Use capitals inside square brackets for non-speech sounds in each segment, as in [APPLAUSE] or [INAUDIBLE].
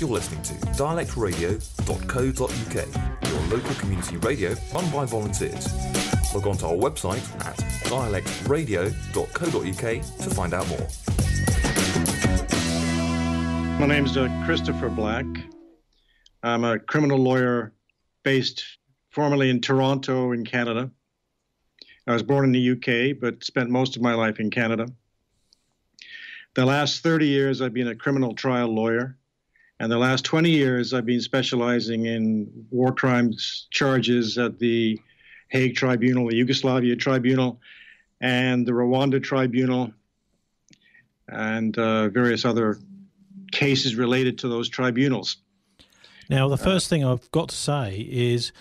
You're listening to dialectradio.co.uk, your local community radio run by volunteers. Log on to our website at dialectradio.co.uk to find out more. My name is uh, Christopher Black. I'm a criminal lawyer based formerly in Toronto, in Canada. I was born in the UK, but spent most of my life in Canada. The last 30 years, I've been a criminal trial lawyer. And the last 20 years, I've been specializing in war crimes charges at the Hague Tribunal, the Yugoslavia Tribunal, and the Rwanda Tribunal, and uh, various other cases related to those tribunals. Now, the first uh, thing I've got to say is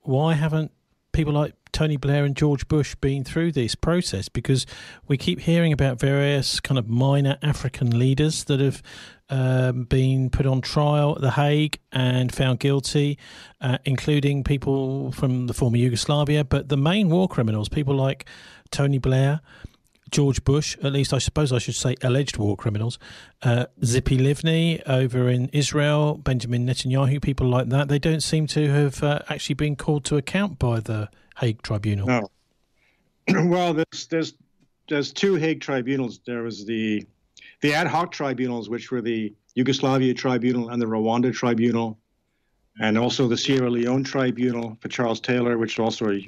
why haven't people like Tony Blair and George Bush been through this process? Because we keep hearing about various kind of minor African leaders that have um, been put on trial at The Hague and found guilty, uh, including people from the former Yugoslavia. But the main war criminals, people like Tony Blair, George Bush, at least I suppose I should say alleged war criminals, uh, Tzipi Livni over in Israel, Benjamin Netanyahu, people like that, they don't seem to have uh, actually been called to account by the Hague Tribunal. No. Oh. [CLEARS THROAT] well, there's, there's, there's two Hague tribunals. There was the the ad hoc tribunals, which were the Yugoslavia Tribunal and the Rwanda Tribunal, and also the Sierra Leone Tribunal for Charles Taylor, which also,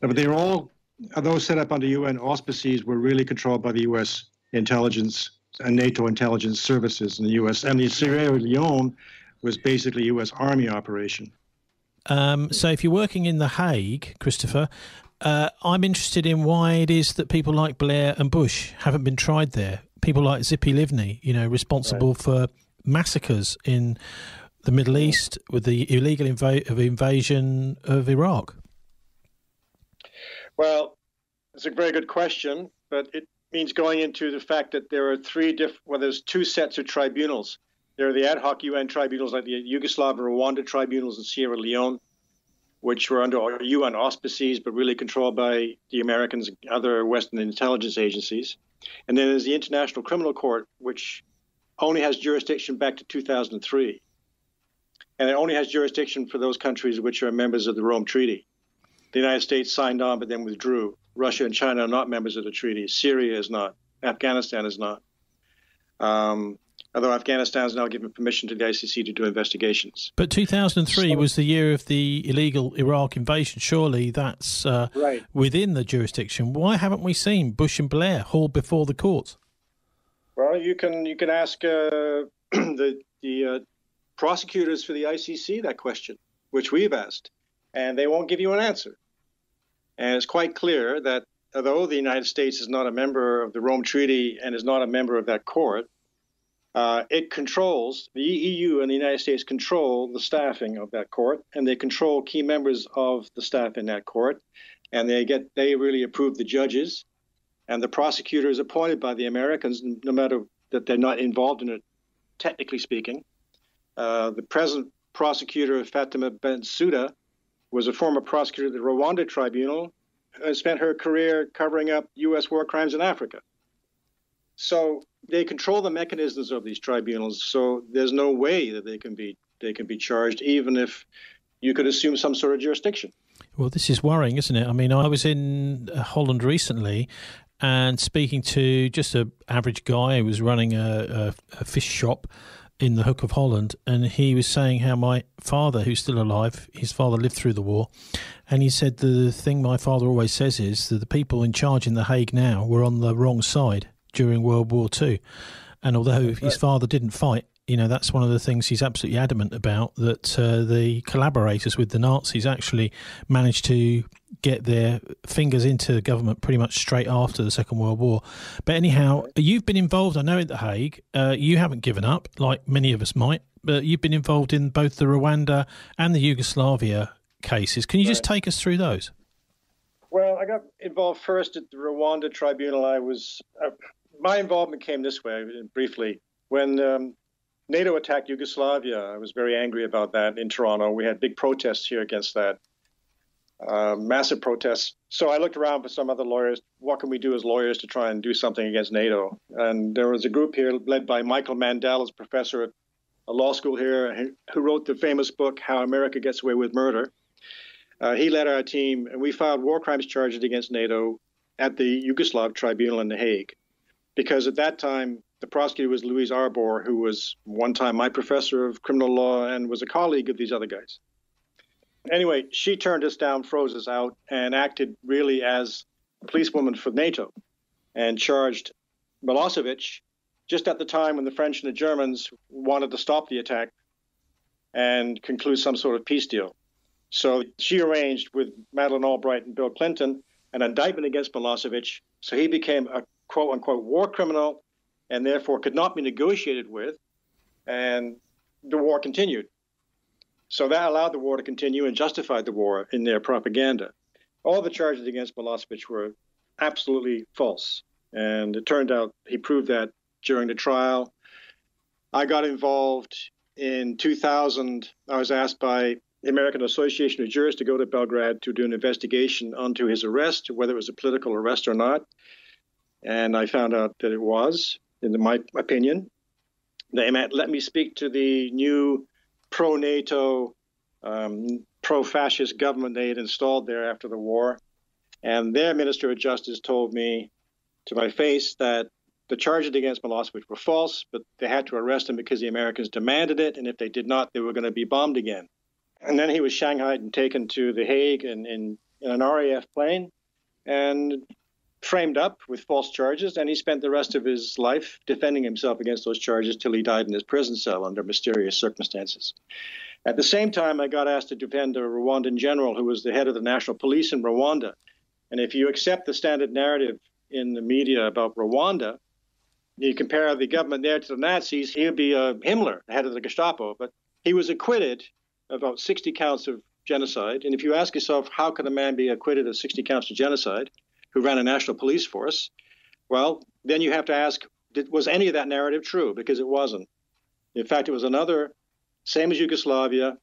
but they were all, those set up under UN auspices, were really controlled by the U.S. intelligence and NATO intelligence services in the U.S. And the Sierra Leone was basically U.S. Army operation. Um, so, if you're working in The Hague, Christopher, uh, I'm interested in why it is that people like Blair and Bush haven't been tried there people like Tzipi Livni, you know, responsible right. for massacres in the Middle East with the illegal inv- of invasion of Iraq? Well, it's a very good question, but it means going into the fact that there are three different, well, there's two sets of tribunals. There are the ad hoc UN tribunals like the Yugoslav and Rwanda tribunals in Sierra Leone, which were under UN auspices but really controlled by the Americans and other Western intelligence agencies. And then there's the International Criminal Court, which only has jurisdiction back to 2003. And it only has jurisdiction for those countries which are members of the Rome Treaty. The United States signed on but then withdrew. Russia and China are not members of the treaty. Syria is not. Afghanistan is not. Um, although Afghanistan has now given permission to the ICC to do investigations. But 2003 so, was the year of the illegal Iraq invasion. Surely that's uh, right. within the jurisdiction. Why haven't we seen Bush and Blair hauled before the courts? Well, you can you can ask uh, [CLEARS THROAT] the the uh, prosecutors for the ICC that question, which we've asked, and they won't give you an answer. And it's quite clear that although the United States is not a member of the Rome Treaty and is not a member of that court, uh, it controls the EU and the United States control the staffing of that court, and they control key members of the staff in that court, and they get they really approve the judges, and the prosecutor is appointed by the Americans, no matter that they're not involved in it, technically speaking. Uh, the present prosecutor Fatima Bensouda was a former prosecutor at the Rwanda Tribunal and spent her career covering up U.S. war crimes in Africa. So they control the mechanisms of these tribunals, so there's no way that they can be they can be charged, even if you could assume some sort of jurisdiction. Well, this is worrying, isn't it? I mean, I was in uh, Holland recently and speaking to just an average guy who was running a, a, a fish shop in the Hook of Holland, and he was saying how my father, who's still alive, his father lived through the war, and he said the thing my father always says is that the people in charge in The Hague now were on the wrong side during World War Two. And although his father didn't fight, you know, that's one of the things he's absolutely adamant about that uh, the collaborators with the Nazis actually managed to get their fingers into the government pretty much straight after the Second World War. But anyhow, you've been involved, I know, at The Hague. Uh, you haven't given up, like many of us might, but you've been involved in both the Rwanda and the Yugoslavia cases. Can you right. just take us through those? Well, I got involved first at the Rwanda Tribunal. I was uh, my involvement came this way briefly. When um, NATO attacked Yugoslavia, I was very angry about that in Toronto. We had big protests here against that, uh, massive protests. So I looked around for some other lawyers. What can we do as lawyers to try and do something against NATO? And there was a group here led by Michael Mandel, as professor at a law school here, who wrote the famous book "How America Gets Away with Murder." Uh, he led our team, and we filed war crimes charges against NATO at the Yugoslav Tribunal in The Hague, because at that time the prosecutor was Louise Arbour, who was one time my professor of criminal law and was a colleague of these other guys. Anyway, she turned us down, froze us out, and acted really as a policewoman for NATO and charged Milosevic just at the time when the French and the Germans wanted to stop the attack and conclude some sort of peace deal. So she arranged with Madeleine Albright and Bill Clinton an indictment against Milosevic. So he became a quote unquote war criminal and therefore could not be negotiated with. And the war continued. So that allowed the war to continue and justified the war in their propaganda. All the charges against Milosevic were absolutely false. And it turned out he proved that during the trial. I got involved in 2000. I was asked by the American Association of Jurists to go to Belgrade to do an investigation onto his arrest, whether it was a political arrest or not. And I found out that it was, in my opinion. They let me speak to the new pro NATO, um, pro fascist government they had installed there after the war. And their Minister of Justice told me to my face that the charges against Milosevic were false, but they had to arrest him because the Americans demanded it, and if they did not, they were going to be bombed again. And then he was shanghaied and taken to The Hague in, in, in an RAF plane and framed up with false charges, and he spent the rest of his life defending himself against those charges till he died in his prison cell under mysterious circumstances. At the same time, I got asked to defend a Rwandan general who was the head of the national police in Rwanda. And if you accept the standard narrative in the media about Rwanda, you compare the government there to the Nazis, he would be a Himmler, the head of the Gestapo. But he was acquitted of about 60 counts of genocide. And if you ask yourself, how can a man be acquitted of 60 counts of genocide who ran a national police force? Well, then you have to ask, did, was any of that narrative true? Because it wasn't. In fact, it was another, same as Yugoslavia,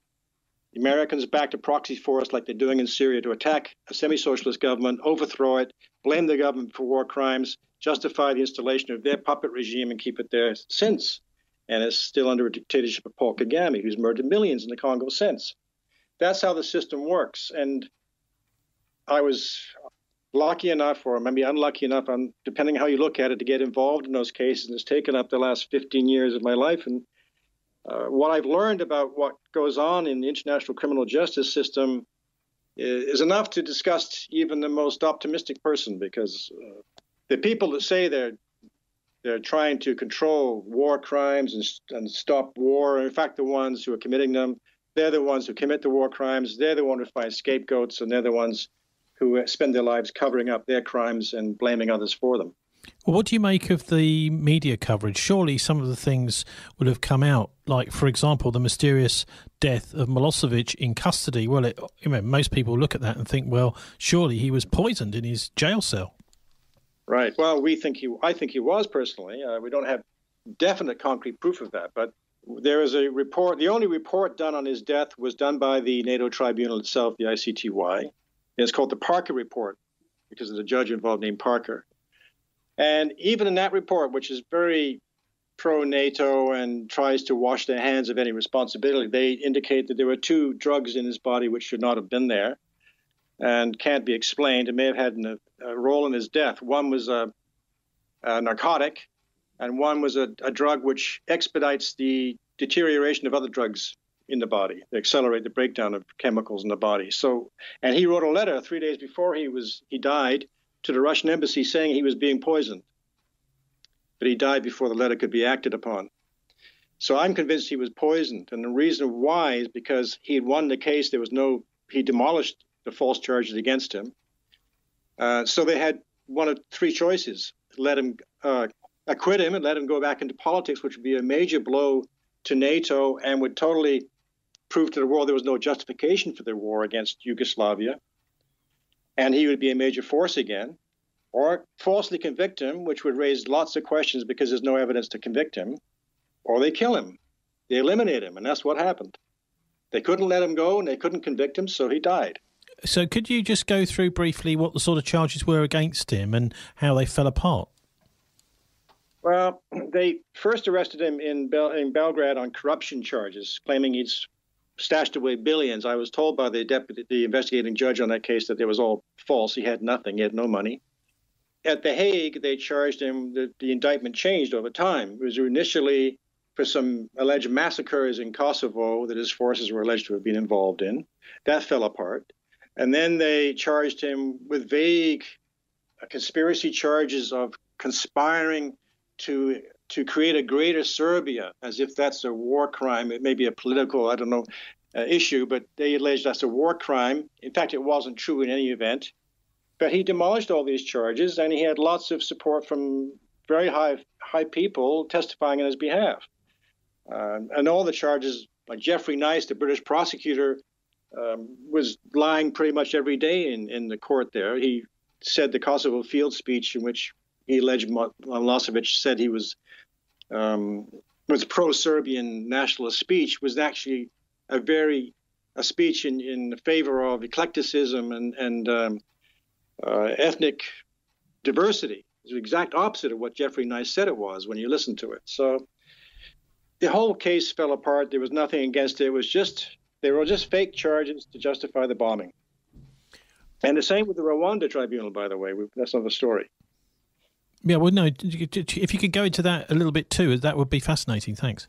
the Americans backed a proxy force like they're doing in Syria to attack a semi socialist government, overthrow it, blame the government for war crimes, justify the installation of their puppet regime, and keep it there since. And it's still under a dictatorship of Paul Kagame, who's murdered millions in the Congo since. That's how the system works. And I was lucky enough, or maybe unlucky enough, on depending how you look at it, to get involved in those cases. And it's taken up the last 15 years of my life. And uh, what I've learned about what goes on in the international criminal justice system is, enough to disgust even the most optimistic person because uh, the people that say they're they're trying to control war crimes and, and stop war, in fact, the ones who are committing them, they're the ones who commit the war crimes. They're the ones who find scapegoats, and they're the ones who spend their lives covering up their crimes and blaming others for them. Well, what do you make of the media coverage? Surely some of the things would have come out, like, for example, the mysterious death of Milosevic in custody. Well, it, you know, most people look at that and think, well, surely he was poisoned in his jail cell. Right. Well, we think he. I think he was personally. Uh, we don't have definite concrete proof of that, but there is a report. The only report done on his death was done by the NATO tribunal itself, the ICTY. It's called the Parker Report because there's a judge involved named Parker. And even in that report, which is very pro NATO and tries to wash their hands of any responsibility, they indicate that there were two drugs in his body which should not have been there and can't be explained and may have had a, a role in his death. One was a, a narcotic, and one was a, a, drug which expedites the deterioration of other drugs in the body. They accelerate the breakdown of chemicals in the body. So, and he wrote a letter three days before he was he died to the Russian embassy saying he was being poisoned. But he died before the letter could be acted upon. So I'm convinced he was poisoned. And the reason why is because he had won the case. There was no, he demolished the false charges against him. Uh, so they had one of three choices let him uh, acquit him and let him go back into politics, which would be a major blow to NATO and would totally prove to the world there was no justification for the war against Yugoslavia and he would be a major force again, or falsely convict him, which would raise lots of questions because there's no evidence to convict him, or they kill him. They eliminate him, and that's what happened. They couldn't let him go and they couldn't convict him, so he died. So, could you just go through briefly what the sort of charges were against him and how they fell apart? Well, [CLEARS THROAT] they first arrested him in, Bel- in Belgrade on corruption charges, claiming he'd stashed away billions. I was told by the deputy, the investigating judge on that case that it was all false. He had nothing. He had no money. At The Hague, they charged him. The, the indictment changed over time. It was initially for some alleged massacres in Kosovo that his forces were alleged to have been involved in. That fell apart. And then they charged him with vague conspiracy charges of conspiring to to create a greater Serbia, as if that's a war crime. It may be a political, I don't know, uh, issue, but they alleged that's a war crime. In fact, it wasn't true in any event. But he demolished all these charges, and he had lots of support from very high high people testifying on his behalf. Uh, and all the charges, like Geoffrey Nice, the British prosecutor, um, was lying pretty much every day in, in the court there. He said the Kosovo field speech in which he alleged Milosevic said he was um, was pro-Serbian nationalist speech was actually a very a speech in, in favor of eclecticism and and um, uh, ethnic diversity. It's the exact opposite of what Geoffrey Nice said it was when you listen to it. So the whole case fell apart. There was nothing against it. It was just they were just fake charges to justify the bombing. And the same with the Rwanda tribunal, by the way. That's another story. Yeah, well, no, if you could go into that a little bit too, that would be fascinating. Thanks.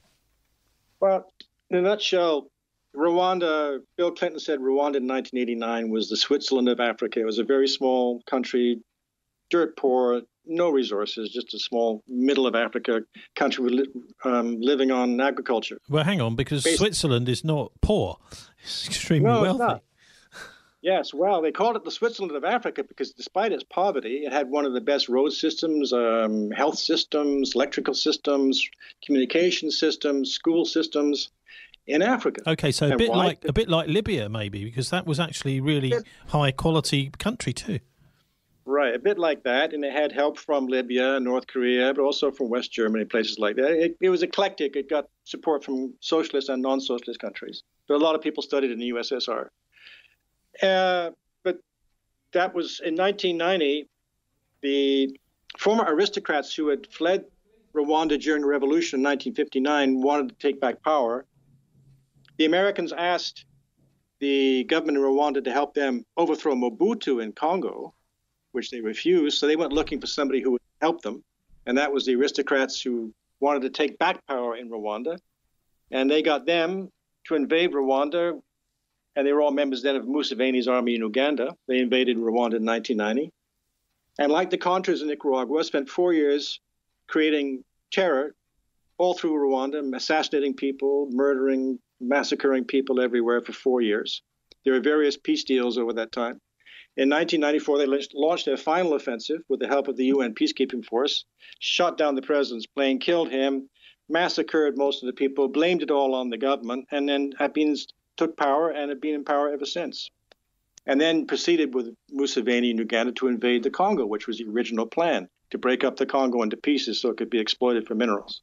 Well, in a nutshell, Rwanda, Bill Clinton said Rwanda in 1989 was the Switzerland of Africa. It was a very small country, dirt poor, no resources, just a small middle of Africa country um, living on agriculture. Well, hang on, because Basically, Switzerland is not poor; it's extremely no, wealthy. It's Yes, well, they called it the Switzerland of Africa because despite its poverty, it had one of the best road systems, um, health systems, electrical systems, communication systems, school systems in Africa. Okay, so a bit like a bit like Libya, maybe, because that was actually really bit, high quality country too. Right, a bit like that, and it had help from Libya, North Korea, but also from West Germany, places like that. It, it was eclectic. It got support from socialist and non-socialist countries, but a lot of people studied in the USSR. Uh, but that was in 1990. The former aristocrats who had fled Rwanda during the revolution in 1959 wanted to take back power. The Americans asked the government in Rwanda to help them overthrow Mobutu in Congo, which they refused. So they went looking for somebody who would help them. And that was the aristocrats who wanted to take back power in Rwanda. And they got them to invade Rwanda and they were all members then of Museveni's army in Uganda. They invaded Rwanda in 1990. And like the Contras in Nicaragua, spent four years creating terror all through Rwanda, assassinating people, murdering, massacring people everywhere for four years. There were various peace deals over that time. In 1994, they launched their final offensive with the help of the UN peacekeeping force, shot down the president's plane, killed him, massacred most of the people, blamed it all on the government, and then have been took power and have been in power ever since. And then proceeded with Museveni in Uganda to invade the Congo, which was the original plan to break up the Congo into pieces so it could be exploited for minerals.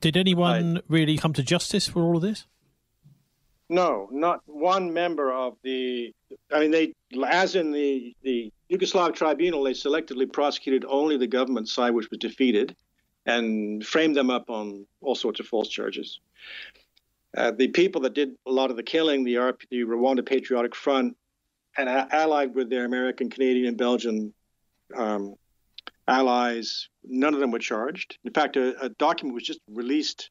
Did anyone I, really come to justice for all of this? No, not one member of the. I mean, they, as in the the Yugoslav tribunal, they selectively prosecuted only the government side, which was defeated, and framed them up on all sorts of false charges. Uh, the people that did a lot of the killing, the, RP, the Rwanda Patriotic Front, and allied with their American, Canadian, and Belgian um, allies, none of them were charged. In fact, a, a document was just released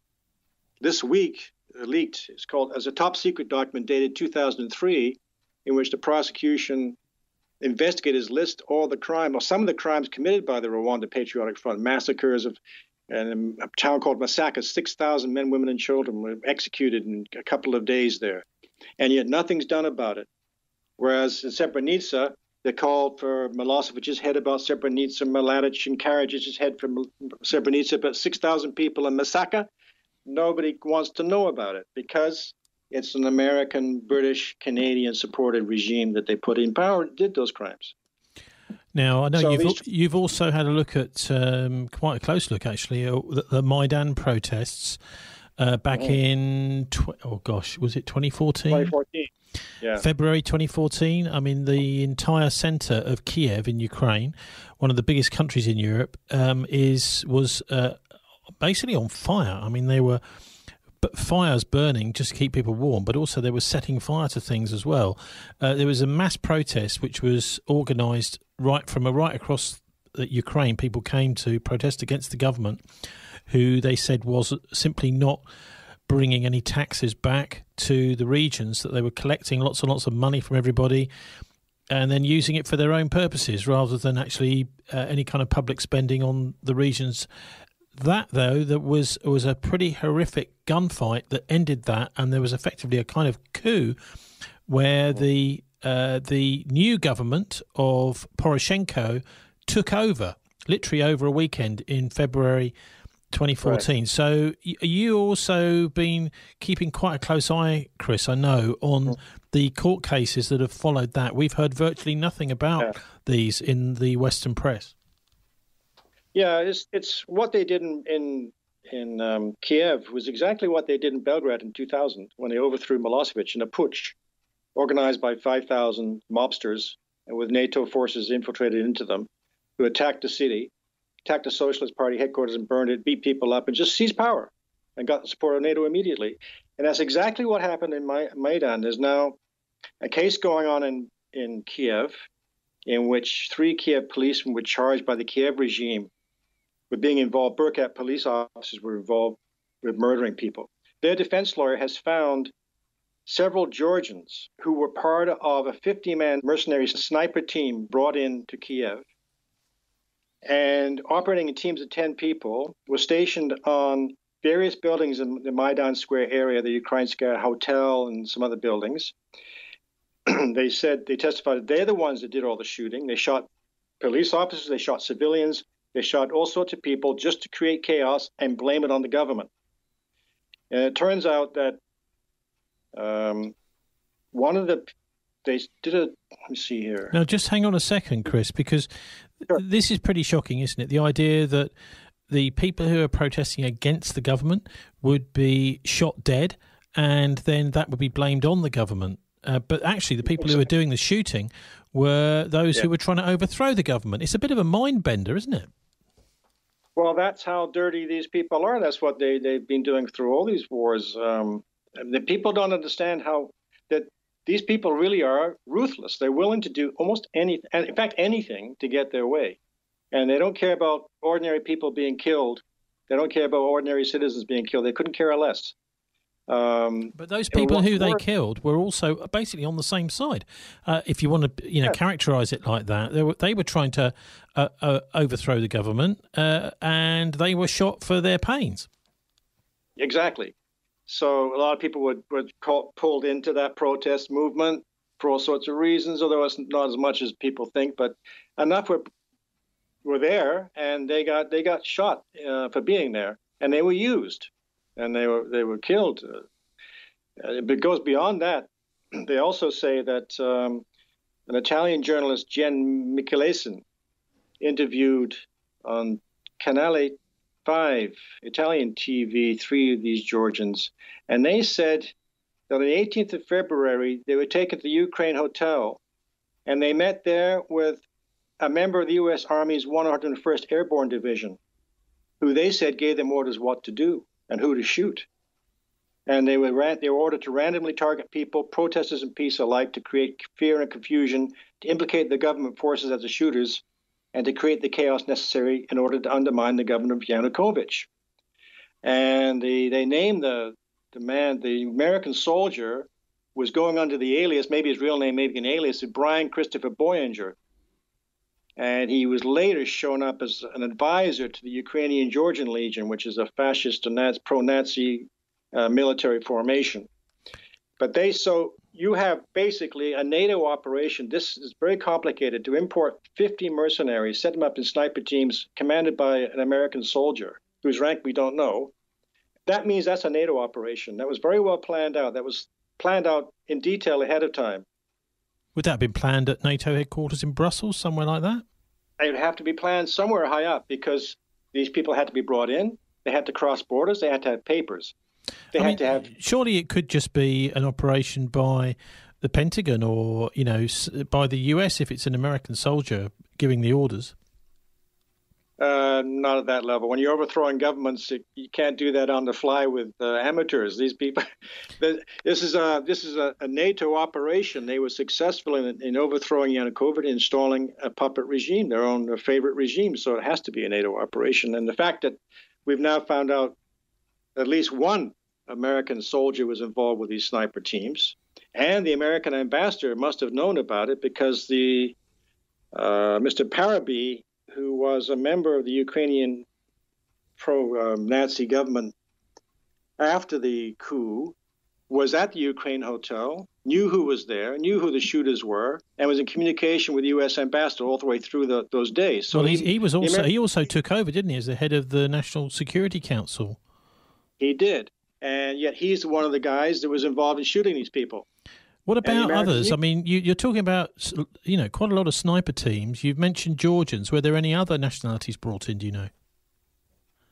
this week, uh, leaked. It's called as a top secret document dated 2003, in which the prosecution investigators list all the crime or some of the crimes committed by the Rwanda Patriotic Front, massacres of and a town called Masaka, 6,000 men, women, and children were executed in a couple of days there. And yet nothing's done about it. Whereas in Srebrenica, they called for Milosevic's head about Srebrenica, Mladic and Karadzic's head from Srebrenica, but 6,000 people in Masaka, nobody wants to know about it because it's an American, British, Canadian supported regime that they put in power did those crimes. Now I know so you've you've also had a look at um, quite a close look actually at the, the Maidan protests uh, back mm. in tw- oh gosh was it 2014? 2014. Yeah. February 2014. I mean, the entire center of Kiev in Ukraine, one of the biggest countries in Europe, um, is was uh, basically on fire. I mean, they were but fires burning just to keep people warm, but also they were setting fire to things as well. Uh, there was a mass protest which was organised right from a right across Ukraine. People came to protest against the government, who they said was simply not bringing any taxes back to the regions that they were collecting lots and lots of money from everybody and then using it for their own purposes rather than actually uh, any kind of public spending on the regions that though there was was a pretty horrific gunfight that ended that, and there was effectively a kind of coup where the uh, the new government of Poroshenko took over, literally over a weekend in February 2014. Right. So you also been keeping quite a close eye, Chris. I know on mm. the court cases that have followed that. We've heard virtually nothing about yeah. these in the Western press. Yeah, it's it's what they did in in, in um, Kiev was exactly what they did in Belgrade in 2000 when they overthrew Milosevic in a putsch organized by 5,000 mobsters and with NATO forces infiltrated into them, who attacked the city, attacked the Socialist Party headquarters and burned it, beat people up, and just seized power and got the support of NATO immediately. And that's exactly what happened in Maidan. There's now a case going on in, in Kiev in which three Kiev policemen were charged by the Kiev regime with being involved. Berkut police officers were involved with murdering people. Their defense lawyer has found several Georgians who were part of a 50 man mercenary sniper team brought in to Kiev and operating in teams of 10 people was stationed on various buildings in the Maidan Square area, the Ukrainska Hotel and some other buildings. [CLEARS THROAT] they said they testified they're the ones that did all the shooting. They shot police officers, they shot civilians, they shot all sorts of people just to create chaos and blame it on the government. And it turns out that um, one of the they did a let me see here. Now, just hang on a second, Chris, because sure. this is pretty shocking, isn't it? The idea that the people who are protesting against the government would be shot dead, and then that would be blamed on the government. Uh, but actually, the people who were doing the shooting were those yeah. who were trying to overthrow the government. It's a bit of a mind bender, isn't it? Well, that's how dirty these people are. That's what they, they've been doing through all these wars. Um, the people don't understand how that these people really are ruthless. They're willing to do almost anything, in fact, anything to get their way. And they don't care about ordinary people being killed. They don't care about ordinary citizens being killed. They couldn't care less. Um, but those people who they killed were also basically on the same side. Uh, if you want to, you know, yeah. characterize it like that, they were they were trying to uh, uh, overthrow the government, uh, and they were shot for their pains. Exactly. So a lot of people were were caught, pulled into that protest movement for all sorts of reasons, although it's not as much as people think. But enough were were there, and they got they got shot uh, for being there, and they were used and they were they were killed. Uh, it goes beyond that. [CLEARS THROAT] They also say that um, an Italian journalist, Gian Micalessin, interviewed on Canale 5, Italian TV, three of these Georgians, and they said that on the 18th of February, they were taken to the Ukraine hotel, and they met there with a member of the U.S. Army's 101st Airborne Division, who they said gave them orders what to do and who to shoot. And they were, they were ordered to randomly target people, protesters and peace alike, to create fear and confusion, to implicate the government forces as the shooters, and to create the chaos necessary in order to undermine the government of Yanukovych. And they, they named the, the man, the American soldier, was going under the alias, maybe his real name, maybe an alias, of Brian Christopher Boyenger and he was later shown up as an advisor to the Ukrainian Georgian Legion, which is a fascist and pro-Nazi uh, military formation. But they so you have basically a NATO operation. This is very complicated to import 50 mercenaries, set them up in sniper teams commanded by an American soldier whose rank we don't know. That means that's a NATO operation. That was very well planned out. That was planned out in detail ahead of time. Would that have been planned at NATO headquarters in Brussels, somewhere like that? It would have to be planned somewhere high up because these people had to be brought in. They had to cross borders. They had to have papers. They I had mean, to have. Surely it could just be an operation by the Pentagon or you know by the US if it's an American soldier giving the orders? Uh, not at that level. When you're overthrowing governments, you can't do that on the fly with uh, amateurs. These people, [LAUGHS] this is a this is a, a, NATO operation. They were successful in, in overthrowing Yanukovych, installing a puppet regime, their own favorite regime. So it has to be a NATO operation. And the fact that we've now found out at least one American soldier was involved with these sniper teams, and the American ambassador must have known about it because the uh, Mr. Parubiy, who was a member of the Ukrainian pro um, Nazi government after the coup, was at the Ukraine hotel, knew who was there, knew who the shooters were, and was in communication with the U.S. ambassador all the way through the, those days. So well, he, he was also he also took over, didn't he, as the head of the National Security Council? He did, and yet he's one of the guys that was involved in shooting these people. What about others? I mean, you, are talking about you know quite a lot of sniper teams. You've mentioned Georgians. Were there any other nationalities brought in? Do you know?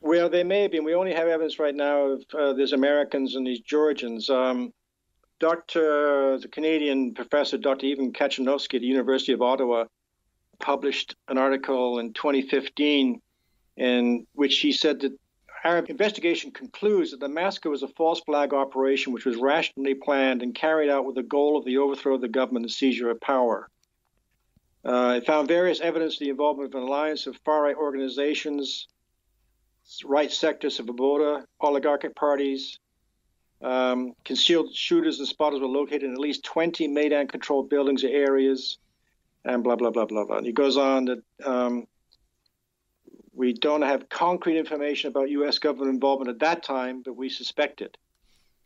Well, there may have been. We only have evidence right now of uh, there's Americans and these Georgians. Um, Dr. the Canadian professor Dr. Ivan Katchanovski at the University of Ottawa published an article in 2015 in which he said that our investigation concludes that the massacre was a false flag operation which was rationally planned and carried out with the goal of the overthrow of the government and seizure of power. Uh, it found various evidence of the involvement of an alliance of far right organizations, right sector Svoboda, oligarchic parties. Um, concealed shooters and spotters were located in at least 20 Maidan controlled buildings or areas, and blah, blah, blah, blah, blah. And he goes on that um, we don't have concrete information about U.S. government involvement at that time, but we suspect it.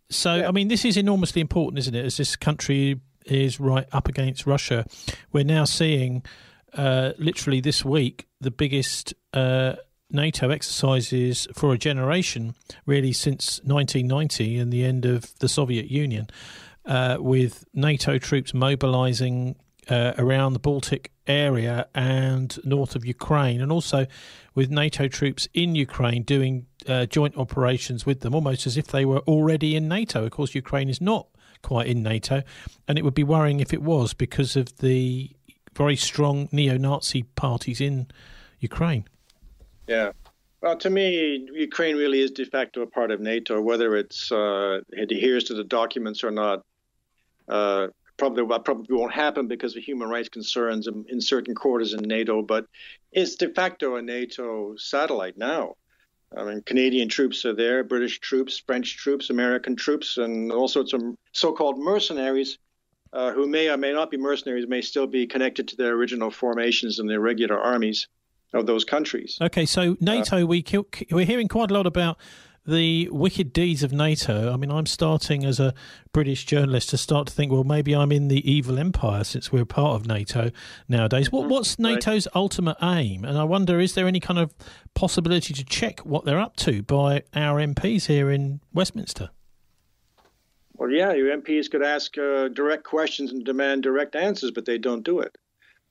So, yeah. I mean, this is enormously important, isn't it? As this country is right up against Russia, we're now seeing uh, literally this week the biggest uh, NATO exercises for a generation, really since 1990 and the end of the Soviet Union, uh, with NATO troops mobilizing uh, around the Baltic area and north of Ukraine, and also with NATO troops in Ukraine doing uh, joint operations with them, almost as if they were already in NATO. Of course, Ukraine is not quite in NATO, and it would be worrying if it was because of the very strong neo Nazi parties in Ukraine. Yeah. Well, to me, Ukraine really is de facto a part of NATO, whether it's uh, it adheres to the documents or not. Uh, probably probably won't happen because of human rights concerns in, in, certain quarters in NATO, but it's de facto a NATO satellite now. I mean, Canadian troops are there, British troops, French troops, American troops, and all sorts of so-called mercenaries uh, who may or may not be mercenaries, may still be connected to their original formations and their regular armies of those countries. Okay, so NATO, uh, we we're hearing quite a lot about the wicked deeds of NATO. I mean, I'm starting as a British journalist to start to think, well, maybe I'm in the evil empire since we're part of NATO nowadays. What, mm-hmm. what's NATO's ultimate aim? And I wonder, is there any kind of possibility to check what they're up to by our MPs here in Westminster? Well, yeah, your MPs could ask uh, direct questions and demand direct answers, but they don't do it.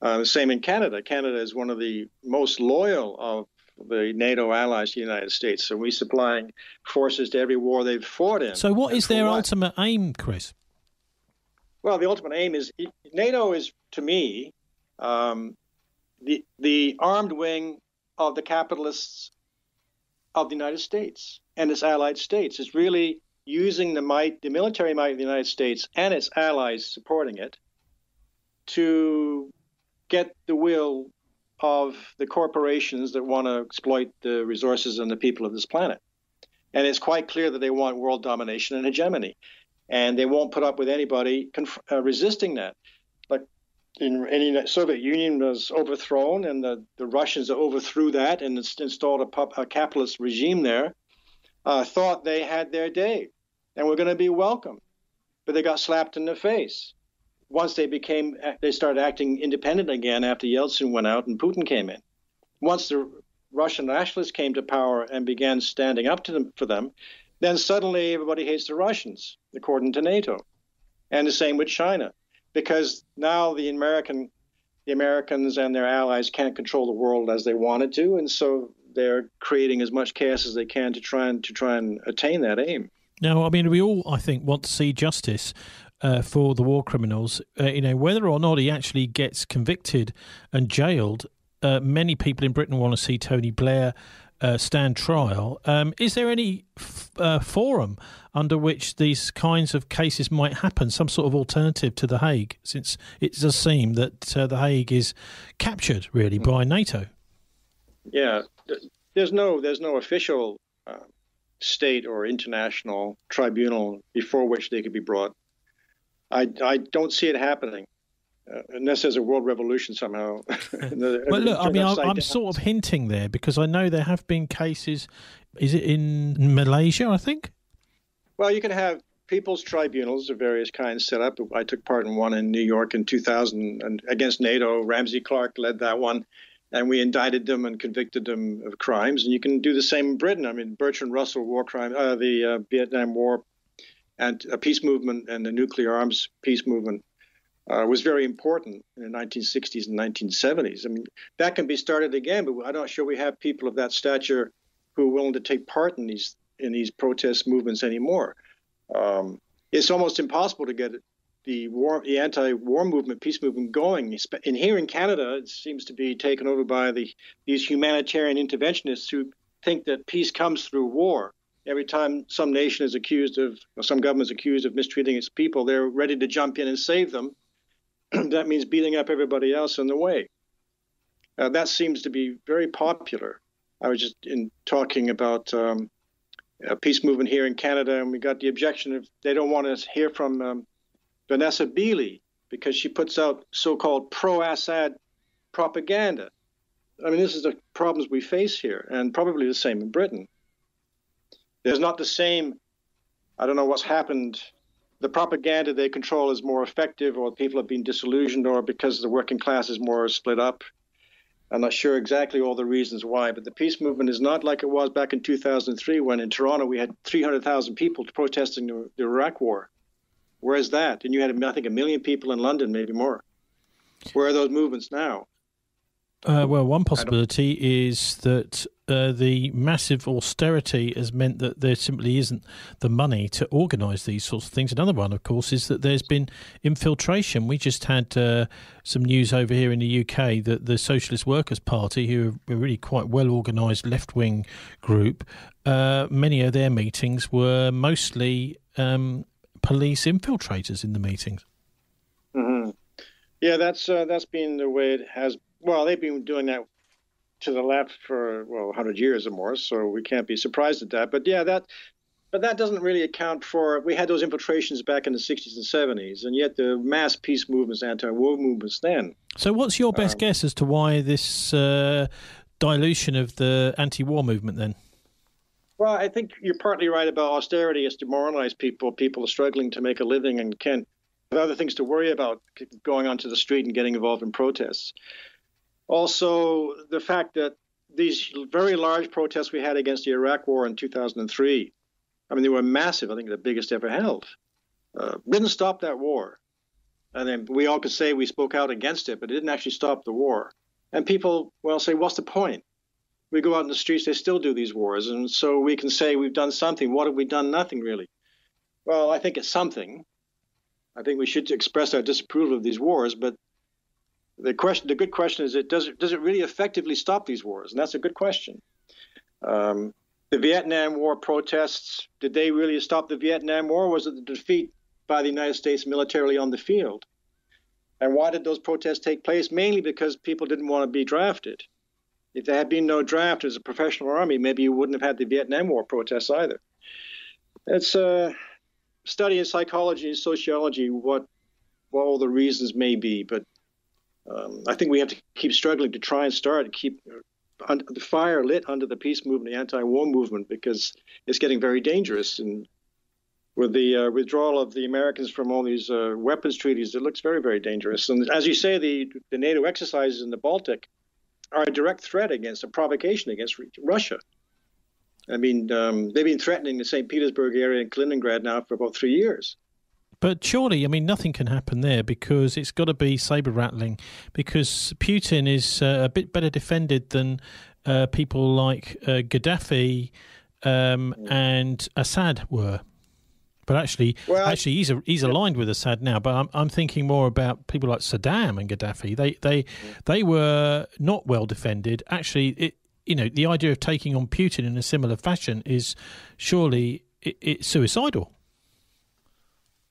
Uh, the same in Canada. Canada is one of the most loyal of the NATO allies to the United States. So we're supplying forces to every war they've fought in. So, what is their what? ultimate aim, Chris? Well, the ultimate aim is NATO is, to me, um, the the armed wing of the capitalists of the United States and its allied states. It's really using the might, the military might of the United States and its allies supporting it, to get the will of the corporations that want to exploit the resources and the people of this planet. And it's quite clear that they want world domination and hegemony. And they won't put up with anybody conf- uh, resisting that. But in, the Soviet Union was overthrown, and the, the Russians overthrew that and installed a, a capitalist regime there, uh, thought they had their day and were going to be welcome. But they got slapped in the face once they became uh, they started acting independent again after Yeltsin went out and Putin came in. Once the Russian nationalists came to power and began standing up to them for them, then suddenly everybody hates the Russians, according to NATO, and the same with China, because now the American the Americans and their allies can't control the world as they wanted to, and so they're creating as much chaos as they can to try and to try and attain that aim. Now, I mean, we all, I think, want to see justice uh, for the war criminals. Uh, you know, whether or not he actually gets convicted and jailed, uh, many people in Britain want to see Tony Blair uh, stand trial. Um, is there any f- uh, forum under which these kinds of cases might happen? Some sort of alternative to the Hague, since it does seem that uh, the Hague is captured really by NATO. Yeah, there's no there's no official state or international tribunal before which they could be brought. I I don't see it happening. Uh, unless there's a world revolution somehow. [LAUGHS] the, well, look, I mean, I'm, I'm sort of hinting there because I know there have been cases. Is it in Malaysia? I think. Well, you can have people's tribunals of various kinds set up. I took part in one in New York in 2000 and against NATO. Ramsey Clark led that one, and we indicted them and convicted them of crimes. And you can do the same in Britain. I mean, Bertrand Russell war crime, uh, the uh, Vietnam War, and a peace movement and the nuclear arms peace movement uh, was very important in the 1960s and 1970s. I mean, that can be started again, but I'm not sure we have people of that stature who are willing to take part in these in these protest movements anymore. Um, it's almost impossible to get the war, the anti-war movement, peace movement going. In here in Canada, it seems to be taken over by the these humanitarian interventionists who think that peace comes through war. Every time some nation is accused of, or some government is accused of mistreating its people, they're ready to jump in and save them [CLEARS THROAT] that means beating up everybody else in the way. Uh, that seems to be very popular. I was just in talking about um, a peace movement here in Canada, and we got the objection of they don't want to hear from um, Vanessa Beeley because she puts out so-called pro-Assad propaganda. I mean, this is the problems we face here, and probably the same in Britain. There's not the same. I don't know what's happened the propaganda they control is more effective, or people have been disillusioned, or because the working class is more split up. I'm not sure exactly all the reasons why, but the peace movement is not like it was back in 2003 when in Toronto we had 300,000 people protesting the, the Iraq war. Where is that? And you had, I think, a million people in London, maybe more. Where are those movements now? Uh, well, one possibility is that uh, the massive austerity has meant that there simply isn't the money to organise these sorts of things. Another one, of course, is that there's been infiltration. We just had uh, some news over here in the UK that the Socialist Workers' Party, who are a really quite well organised left wing group, uh, many of their meetings were mostly um, police infiltrators in the meetings. Mm-hmm. Yeah, that's uh, that's been the way it has. Well, they've been doing that to the left for well 100 years or more, so we can't be surprised at that. But yeah, that but that doesn't really account for we had those infiltrations back in the 60s and 70s, and yet the mass peace movements, anti-war movements then. So, what's your best um, guess as to why this uh, dilution of the anti-war movement then? Well, I think you're partly right about austerity has demoralized people. People are struggling to make a living and can't have other things to worry about going onto the street and getting involved in protests. Also, the fact that these very large protests we had against the Iraq War in 2003, I mean, they were massive. I think the biggest ever held. Uh, didn't stop that war. And then we all could say we spoke out against it, but it didn't actually stop the war. And people, well, say, what's the point? We go out in the streets, they still do these wars. And so we can say we've done something. What have we done? Nothing really. Well, I think it's something. I think we should express our disapproval of these wars, but the question, the good question is, it does it does it really effectively stop these wars? And that's a good question. Um, the Vietnam War protests did they really stop the Vietnam War? Was it the defeat by the United States militarily on the field? And why did those protests take place? Mainly because people didn't want to be drafted. If there had been no draft as a professional army, maybe you wouldn't have had the Vietnam War protests either. It's a study in psychology and sociology what what all the reasons may be, but um, I think we have to keep struggling to try and start keep the fire lit under the peace movement, the anti-war movement, because it's getting very dangerous. And with the uh, withdrawal of the Americans from all these uh, weapons treaties, it looks very, very dangerous. And as you say, the, the NATO exercises in the Baltic are a direct threat against, a provocation against Russia. I mean, um, they've been threatening the St. Petersburg area and Kaliningrad now for about three years. But surely, I mean, nothing can happen there because it's got to be saber rattling. Because Putin is uh, a bit better defended than uh, people like uh, Gaddafi um, and Assad were. But actually, well, actually, he's a, he's aligned with Assad now. But I'm I'm thinking more about people like Saddam and Gaddafi. They they they were not well defended. Actually, it, you know, the idea of taking on Putin in a similar fashion is surely it, it's suicidal.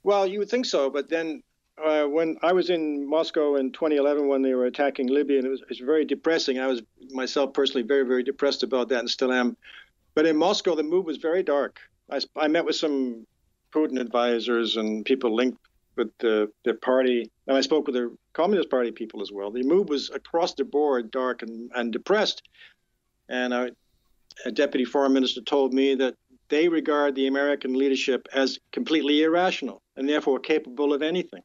Well, you would think so, but then uh, when I was in Moscow in 2011 when they were attacking Libya, and it was, it was very depressing. I was myself personally very, very depressed about that and still am. But in Moscow, the mood was very dark. I, I met with some Putin advisors and people linked with the, the party, and I spoke with the Communist Party people as well. The mood was across the board dark and, and depressed. And I, a deputy foreign minister told me that they regard the American leadership as completely irrational and therefore capable of anything.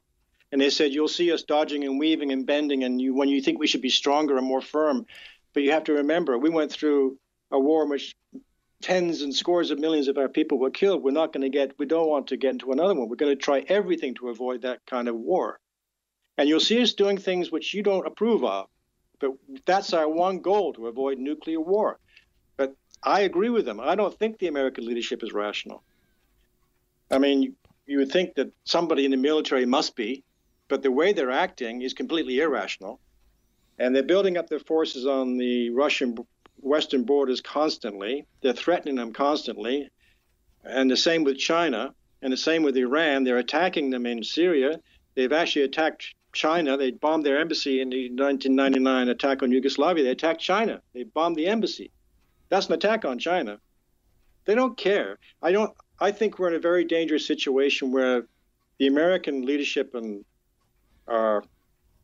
And they said, You'll see us dodging and weaving and bending, and you, when you think we should be stronger and more firm. But you have to remember, we went through a war in which tens and scores of millions of our people were killed. We're not going to get, we don't want to get into another one. We're going to try everything to avoid that kind of war. And you'll see us doing things which you don't approve of. But that's our one goal to avoid nuclear war. But I agree with them. I don't think the American leadership is rational. I mean, you would think that somebody in the military must be, but the way they're acting is completely irrational. And they're building up their forces on the Russian western borders constantly. They're threatening them constantly. And the same with China, and the same with Iran. They're attacking them in Syria. They've actually attacked China. They bombed their embassy in the 1999 attack on Yugoslavia. They attacked China. They bombed the embassy. That's an attack on China. They don't care. I don't. I think we're in a very dangerous situation where the American leadership and are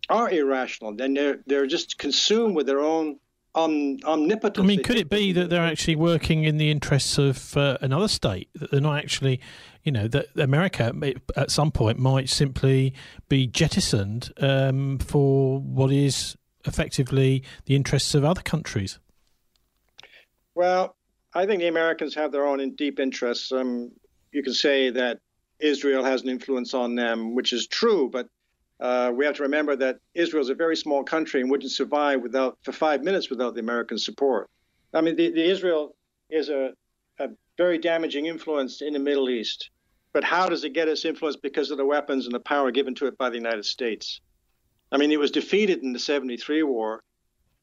are irrational. Then they're they're just consumed with their own om, omnipotence. I mean, could it be that they're actually working in the interests of uh, another state? That they're not actually, you know, that America at some point might simply be jettisoned um, for what is effectively the interests of other countries. Well, I think the Americans have their own deep interests. Um, you can say that Israel has an influence on them, which is true, but uh, we have to remember that Israel is a very small country and wouldn't survive without for five minutes without the American support. I mean, the, the Israel is a, a very damaging influence in the Middle East. But how does it get its influence? Because of the weapons and the power given to it by the United States. I mean, it was defeated in the 73 war.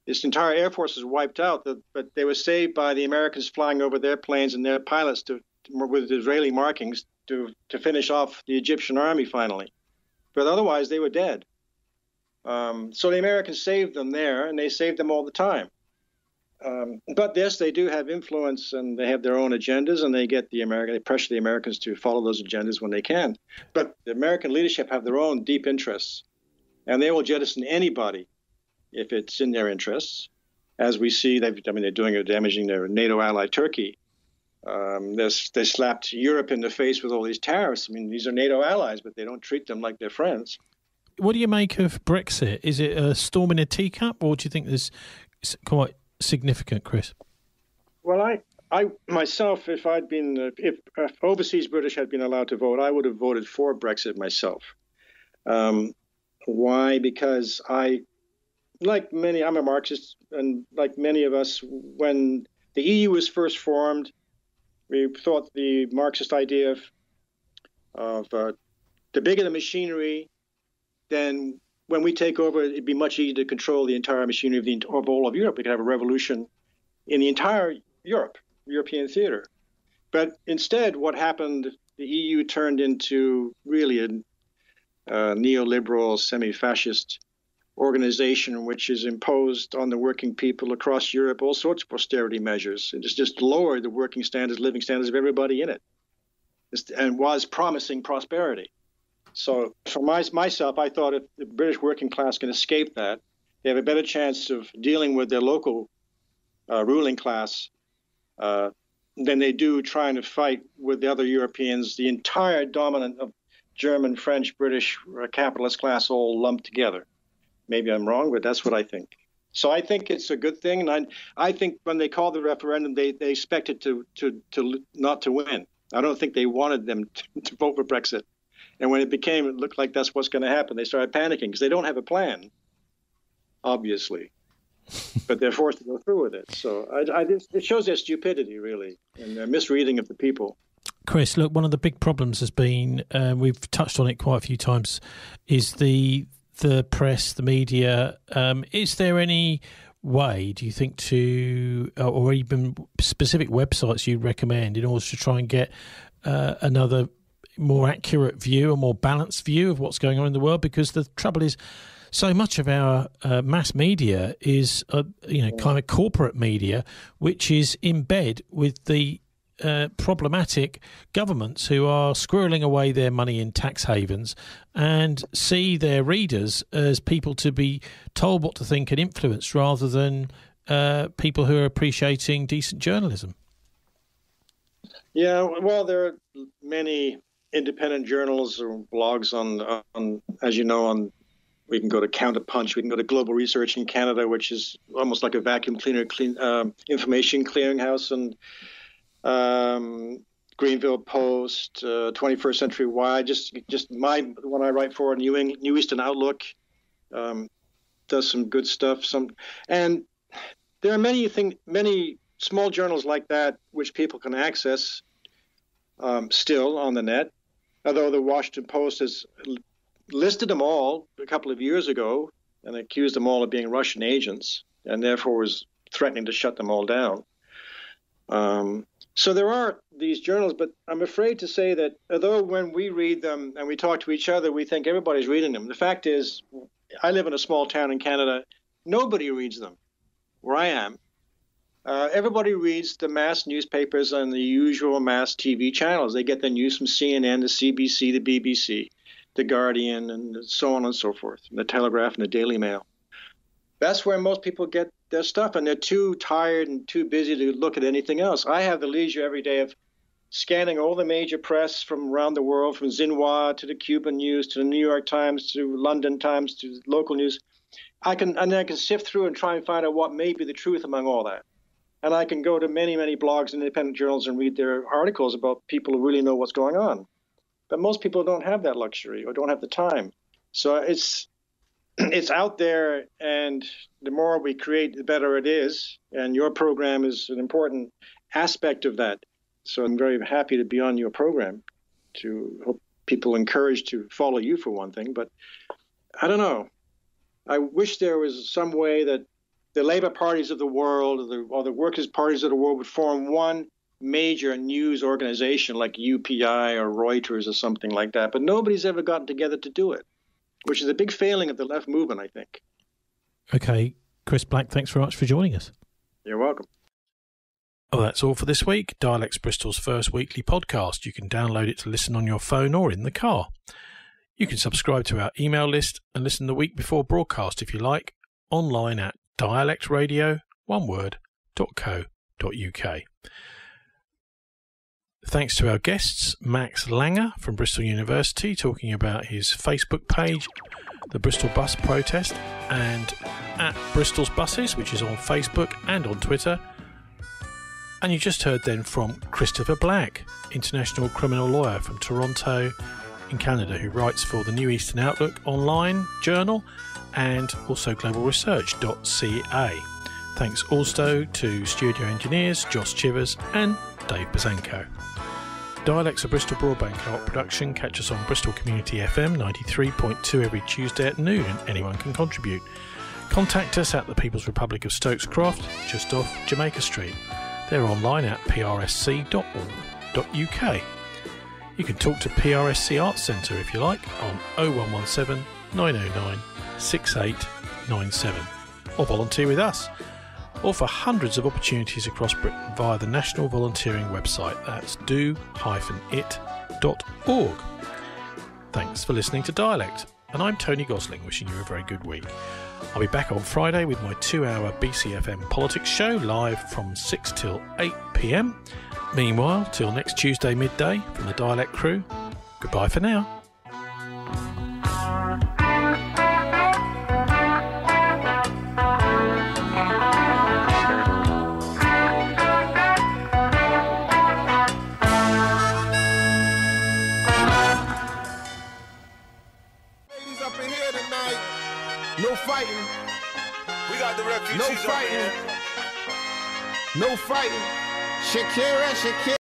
Its entire air force was wiped out, but they were saved by the Americans flying over their planes and their pilots to, with Israeli markings to, to finish off the Egyptian army finally but otherwise they were dead. Um, so the Americans saved them there, and they saved them all the time. Um, but yes, they do have influence, and they have their own agendas, and they get the American, they pressure the Americans to follow those agendas when they can. But the American leadership have their own deep interests, and they will jettison anybody if it's in their interests. As we see, they—I mean, they're doing it, damaging their NATO ally Turkey. Um, they slapped Europe in the face with all these tariffs. I mean, these are NATO allies, but they don't treat them like they're friends. What do you make of Brexit? Is it a storm in a teacup, or do you think this is quite significant, Chris? Well, I, I myself, if I'd been, uh, if, if, overseas British had been allowed to vote, I would have voted for Brexit myself. Um, why? Because I, like many, I'm a Marxist, and like many of us, when the EU was first formed, we thought the Marxist idea of, of uh, the bigger the machinery, then when we take over, it'd be much easier to control the entire machinery of, the, of all of Europe. We could have a revolution in the entire Europe, European theater. But instead, what happened, the EU turned into really a, a neoliberal, semi fascist organization which is imposed on the working people across Europe all sorts of austerity measures. It has just lowered the working standards, living standards of everybody in it, and was promising prosperity. So, for my, myself, I thought if the British working class can escape that, they have a better chance of dealing with their local uh, ruling class uh, than they do trying to fight with the other Europeans, the entire dominant of German, French, British uh, capitalist class all lumped together. Maybe I'm wrong, but that's what I think. So I think it's a good thing, and I, I think when they called the referendum, they, they expected to, to, to not to win. I don't think they wanted them [LAUGHS] to, to vote for Brexit. And when it became, it looked like that's what's going to happen. They started panicking because they don't have a plan, obviously, [LAUGHS] but they're forced to go through with it. So I, I, it shows their stupidity, really, and their misreading of the people. Chris, look, one of the big problems has been uh, we've touched on it quite a few times is the the press, the media. Um, is there any way do you think to uh, or even specific websites you recommend in order to try and get uh, another more accurate view, a more balanced view of what's going on in the world? Because the trouble is so much of our uh, mass media is, uh, you know, kind of corporate media, which is in bed with the uh, problematic governments who are squirreling away their money in tax havens and see their readers as people to be told what to think and influenced rather than uh, people who are appreciating decent journalism. Yeah, well, there are many independent journals or blogs on, on as you know, on we can go to Counterpunch. We can go to Global Research in Canada, which is almost like a vacuum cleaner, clean um, information clearinghouse, and um, Greanville Post, uh, 21st Century Wire. Just just my one I write for New England, New Eastern Outlook um, does some good stuff. Some and there are many thing many small journals like that which people can access um, still on the net. Although the Washington Post has listed them all a couple of years ago and accused them all of being Russian agents, and therefore was threatening to shut them all down. Um, so there are these journals, but I'm afraid to say that although when we read them and we talk to each other, we think everybody's reading them. The fact is, I live in a small town in Canada. Nobody reads them where I am. Uh, everybody reads the mass newspapers and the usual mass TV channels. They get their news from CNN, the CBC, the BBC the Guardian, and so on and so forth, and the Telegraph and the Daily Mail. That's where most people get their stuff, and they're too tired and too busy to look at anything else. I have the leisure every day of scanning all the major press from around the world, from Xinhua to the Cuban news to the New York Times to London Times to local news. I can and then I can sift through and try and find out what may be the truth among all that. And I can go to many, many blogs and independent journals and read their articles about people who really know what's going on. But most people don't have that luxury or don't have the time. So it's [CLEARS THROAT] it's out there, and the more we create, the better it is. And your program is an important aspect of that. So I'm very happy to be on your program to hope people encouraged to follow you for one thing. But I don't know. I wish there was some way that the labor parties of the world or the, or the workers' parties of the world would form one major news organization like UPI or Reuters or something like that. But nobody's ever gotten together to do it, which is a big failing of the left movement, I think. Okay. Chris Black, thanks very much for joining us. You're welcome. Well, that's all for this week. Dialects Bristol's first weekly podcast. You can download it to listen on your phone or in the car. You can subscribe to our email list and listen the week before broadcast if you like, online at dialectradio, one word, .co.uk. Thanks to our guests, Max Langer from Bristol University, talking about his Facebook page, the Bristol Bus Protest, and at Bristol's Buses, which is on Facebook and on Twitter. And you just heard then from Christopher Black, international criminal lawyer from Toronto in Canada, who writes for the New Eastern Outlook online journal and also globalresearch.ca. Thanks also to studio engineers Josh Chivers and Dave Bazanko. Dialects of Bristol Broadband Co-op production. Catch us on Bristol Community FM 93.2 every Tuesday at noon and anyone can contribute. Contact us at the People's Republic of Stokes Croft, just off Jamaica Street. They're online at prsc.org.uk. You can talk to PRSC Arts Centre if you like on 0117 909 6897 or volunteer with us offer hundreds of opportunities across Britain via the national volunteering website. That's do-it.org. Thanks for listening to Dialect, and I'm Tony Gosling, wishing you a very good week. I'll be back on Friday with my two hour BCFM politics show live from 6 till 8 pm. Meanwhile, till next Tuesday midday from the Dialect crew, goodbye for now. No fighting. No fighting. Shakira, Shakira.